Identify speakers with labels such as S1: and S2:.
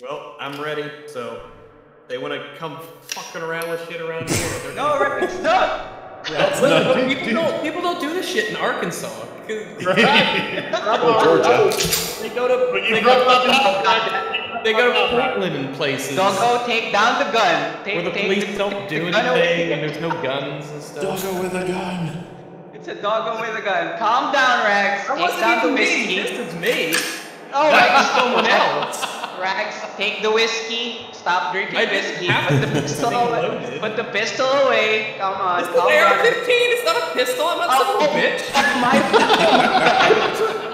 S1: Well, I'm ready. So they want to come fucking around with shit around here. They're
S2: No, Rex, no!
S1: That's
S3: not-
S1: people, don't, people don't do this shit in Arkansas.
S3: Oh, Georgia.
S1: They go to they go,
S4: up the
S1: they go to Portland and places
S2: Doggo, take down the gun. Take,
S1: where the
S2: take
S1: police
S2: the-
S1: don't do
S2: the gun away.
S1: anything and there's no guns and stuff.
S3: Doggo with a gun.
S2: It's a doggo with a gun. Calm down, Rex.
S1: That
S2: Take
S1: wasn't
S2: down the
S1: even me.
S2: whiskey.
S1: This is me.
S2: Oh,
S1: That someone else.
S2: Rex, take the whiskey. Stop drinking
S1: I
S2: whiskey. Put the pistol away. Put the pistol away. Come on,
S1: It's
S2: calm
S1: an. AR-15. It's not a pistol. I'm not oh, some
S2: Oh,
S1: bitch.
S2: oh, my